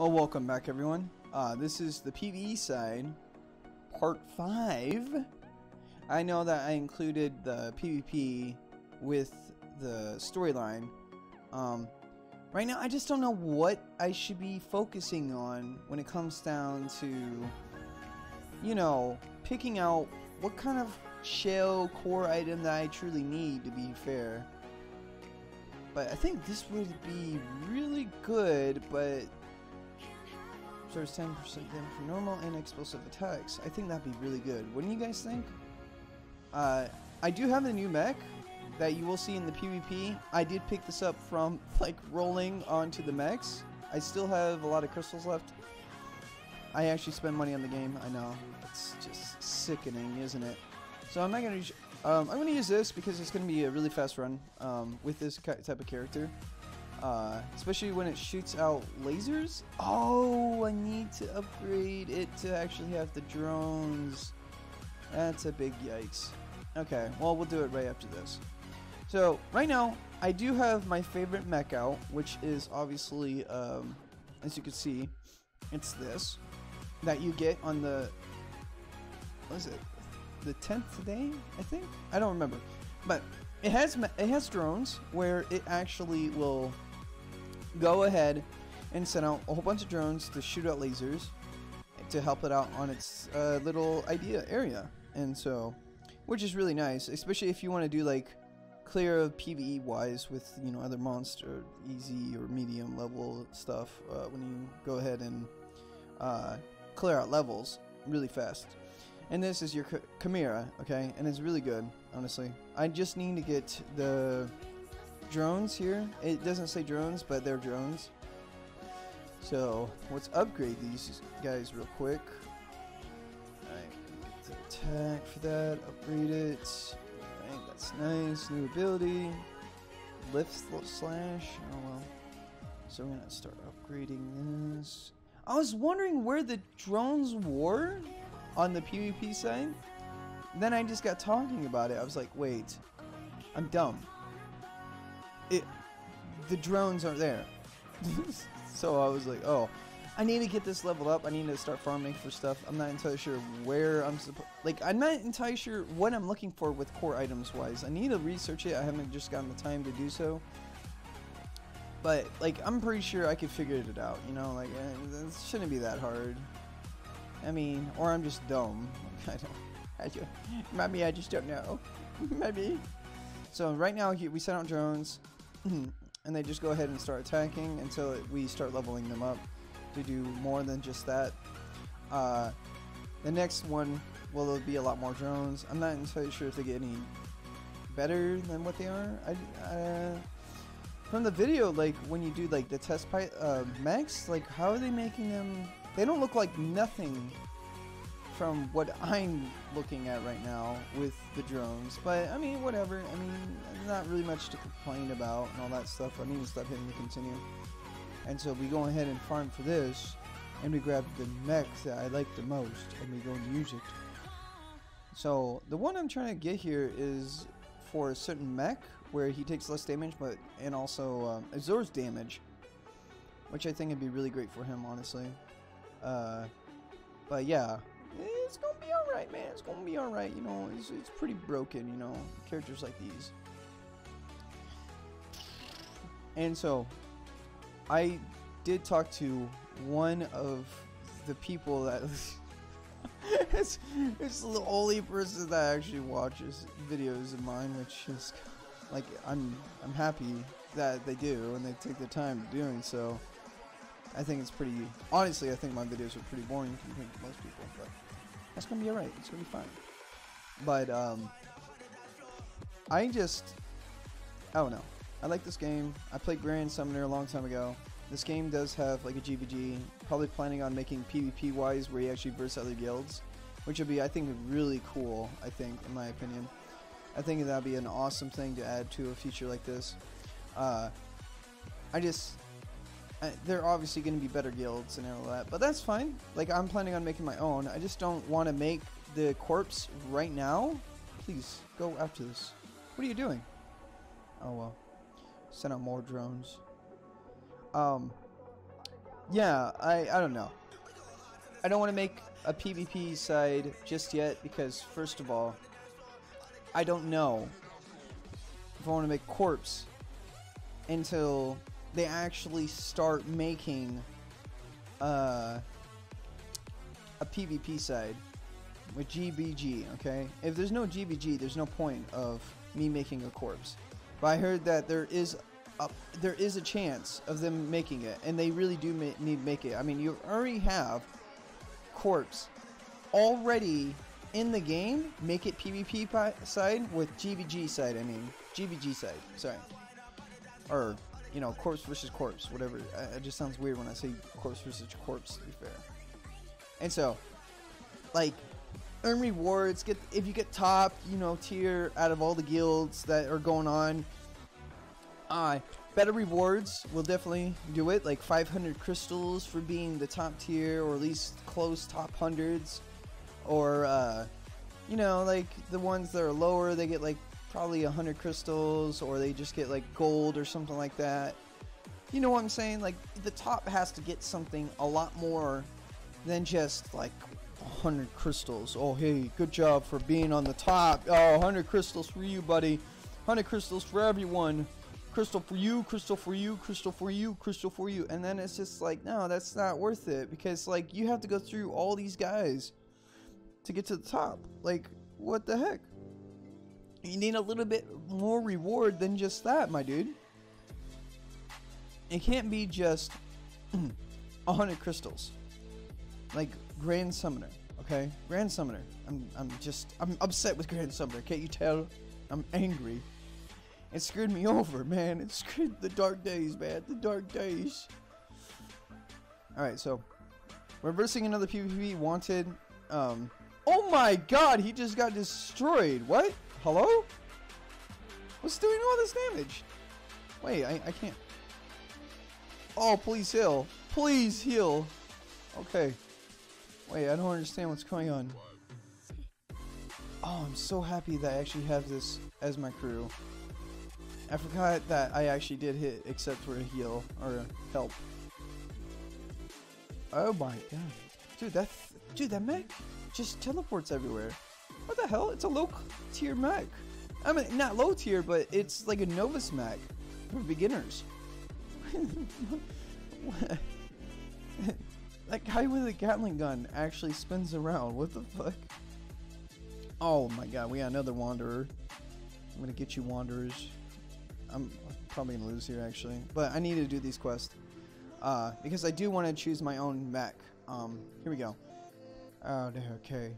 Well, welcome back, everyone. Uh, this is the PvE side, part 5. I know that I included the PvP with the storyline. Um, right now, I just don't know what I should be focusing on when it comes down to, you know, picking out what kind of shell core item that I truly need, to be fair. But I think this would be really good, but Stores 10% damage for normal and explosive attacks. I think that'd be really good. Wouldn't you guys think? Uh, I do have a new mech that you will see in the PvP. I did pick this up from, like, rolling onto the mechs. I still have a lot of crystals left. I actually spend money on the game. I know. It's just sickening, isn't it? So I'm not going to... Um, I'm going to use this because it's going to be a really fast run um, with this type of character. Uh, especially when it shoots out lasers. Oh, I need to upgrade it to actually have the drones. That's a big yikes. Okay, well, we'll do it right after this. So, right now, I do have my favorite mech out, which is obviously, um, as you can see, it's this that you get on the, what is it, the 10th day, I think? I don't remember. But it has it has drones where it actually will go ahead and send out a whole bunch of drones to shoot out lasers to help it out on its uh, little idea area. And so, which is really nice, especially if you want to do like clear PvE wise with you know other monster easy or medium level stuff uh, when you go ahead and uh, clear out levels really fast. And this is your Chimera, okay? And it's really good, honestly. I just need to get the drones here. It doesn't say drones, but they're drones. So let's upgrade these guys real quick. Alright, attack for that, upgrade it. Alright, that's nice. New ability. Lift slash. Oh well. So we're gonna start upgrading this. I was wondering where the drones were on the PvP side. Then I just got talking about it. I was like, wait, I'm dumb it the drones aren't there. so I was like, oh, I need to get this leveled up. I need to start farming for stuff. I'm not entirely sure where I'm supposed. Like, I'm not entirely sure what I'm looking for with core items wise. I need to research it. I haven't just gotten the time to do so. But like, I'm pretty sure I could figure it out. You know, like eh, it shouldn't be that hard. I mean, or I'm just dumb. I don't. I just, maybe I just don't know. maybe. So right now we sent out drones. and they just go ahead and start attacking until it, we start leveling them up to do more than just that. Uh, the next one will be a lot more drones. I'm not entirely sure if they get any better than what they are. I, uh, from the video, like when you do like the test pi uh, mechs, like how are they making them? They don't look like nothing from what I'm looking at right now with the drones. But I mean, whatever. I mean, not really much to complain about and all that stuff. I need to stop hitting the continue. And so we go ahead and farm for this, and we grab the mech that I like the most, and we go and use it. So the one I'm trying to get here is for a certain mech where he takes less damage, but and also um, absorbs damage, which I think would be really great for him, honestly. Uh, but yeah, it's gonna be alright, man. It's gonna be alright. You know, it's, it's pretty broken, you know, characters like these. And so, I did talk to one of the people that it's, it's the only person that actually watches videos of mine, which is like I'm I'm happy that they do and they take the time doing so. I think it's pretty. Honestly, I think my videos are pretty boring compared to most people, but that's gonna be alright. It's gonna be fine. But um, I just I don't know. I like this game. I played Grand Summoner a long time ago. This game does have like a GVG. Probably planning on making PvP wise where you actually verse other guilds, which would be I think really cool. I think in my opinion, I think that'd be an awesome thing to add to a feature like this. Uh, I just They're obviously going to be better guilds and all that, but that's fine. Like I'm planning on making my own. I just don't want to make the corpse right now. Please go after this. What are you doing? Oh well. Send out more drones. Um, yeah, I I don't know. I don't want to make a PvP side just yet because first of all, I don't know if I want to make corpse until they actually start making uh, a PvP side with GBG, okay? If there's no GBG, there's no point of me making a corpse. But I heard that there is a, there is a chance of them making it, and they really do ma need make it. I mean, you already have corpse already in the game. Make it PvP side with GBG side. I mean, GBG side. Sorry, or you know, corpse versus corpse, whatever. it just sounds weird when I say corpse versus corpse. To be fair, and so like earn rewards. Get if you get top, you know, tier out of all the guilds that are going on. Uh, better rewards will definitely do it. Like 500 crystals for being the top tier, or at least close top hundreds, or uh, you know, like the ones that are lower, they get like probably 100 crystals, or they just get like gold or something like that. You know what I'm saying? Like the top has to get something a lot more than just like 100 crystals. Oh, hey, good job for being on the top. Oh, 100 crystals for you, buddy. 100 crystals for everyone. Crystal for you, crystal for you, crystal for you, crystal for you. And then it's just like, no, that's not worth it because, like, you have to go through all these guys to get to the top. Like, what the heck? You need a little bit more reward than just that, my dude. It can't be just 100 crystals. Like, Grand Summoner okay? Grand Summoner. I'm, I'm just, I'm upset with Grand Summoner. Can't you tell? I'm angry. It screwed me over, man. It screwed the dark days, man. The dark days. Alright, so. Reversing another PvP wanted. Um. Oh my god, he just got destroyed. What? Hello? What's doing all this damage? Wait, I, I can't. Oh, please heal. Please heal. Okay. Wait, I don't understand what's going on. Oh, I'm so happy that I actually have this as my crew. I forgot that I actually did hit except for a heal or help. Oh my god. Dude, that dude, that mech just teleports everywhere. What the hell? It's a low tier mech. I mean, not low tier, but it's like a novice mech for beginners. That guy with the Gatling gun actually spins around. What the fuck? Oh my god, we got another Wanderer. I'm gonna get you Wanderers. I'm probably gonna lose here actually. But I need to do these quests. Uh, because I do want to choose my own mech. Um, here we go. Oh, okay.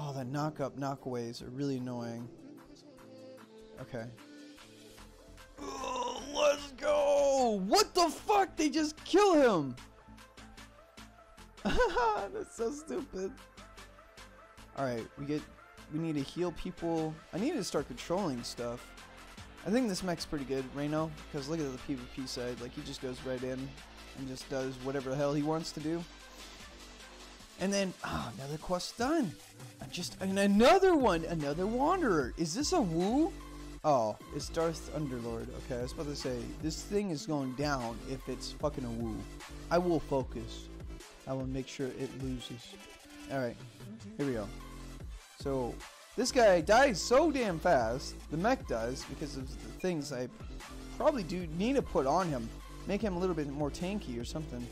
Oh, the knock up knockaways are really annoying. Okay. Let's go! What the fuck? They just kill him! That's so stupid. Alright, we get we need to heal people. I need to start controlling stuff. I think this mech's pretty good, Reno, because look at the PvP side. Like, he just goes right in and just does whatever the hell he wants to do. And then, oh, another quest done. Just, and another one, another Wanderer. Is this a woo? Oh, it's Darth Underlord. Okay, I was about to say, this thing is going down if it's fucking a woo. I will focus. I will make sure it loses. Alright, here we go. So, this guy dies so damn fast, the mech does, because of the things I probably do need to put on him. Make him a little bit more tanky or something.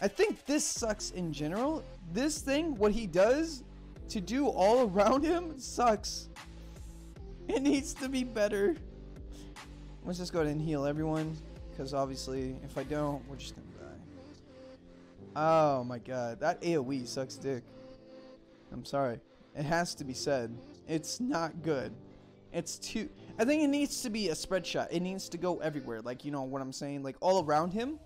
I think this sucks in general. This thing, what he does to do all around him, sucks. It needs to be better. Let's just go ahead and heal everyone, because obviously, if I don't, we're just gonna die. Oh my god, that AoE sucks dick. I'm sorry. It has to be said. It's not good. It's too. I think it needs to be a spread shot. It needs to go everywhere. Like, you know what I'm saying? Like, all around him.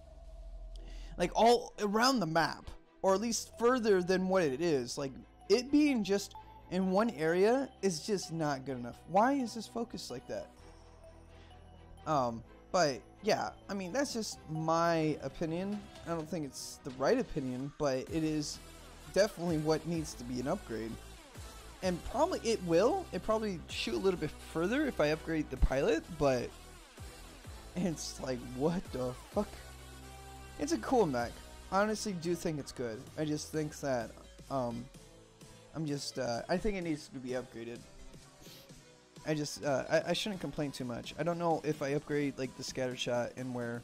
Like, all around the map. Or at least further than what it is. Like, it being just in one area is just not good enough. Why is this focused like that? Um, but yeah, I mean, that's just my opinion. I don't think it's the right opinion, but it is definitely what needs to be an upgrade. And probably it will. It probably shoot a little bit further if I upgrade the pilot, but it's like, what the fuck? It's a cool mech. I honestly do think it's good. I just think that, um, I'm just, uh, I think it needs to be upgraded. I just, uh, I, I shouldn't complain too much. I don't know if I upgrade, like, the scatter shot and where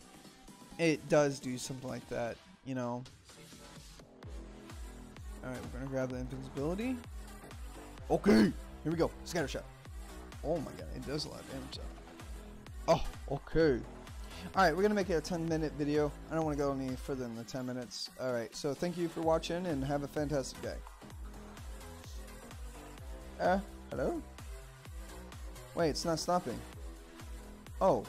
it does do something like that, you know. Alright, we're gonna grab the invincibility. Okay, here we go. Scatter shot. Oh my god, it does a lot of damage. Oh, okay. Alright, we're gonna make it a 10 minute video. I don't want to go any further than the 10 minutes. Alright, so thank you for watching and have a fantastic day. Uh, hello? Wait, it's not stopping. Oh.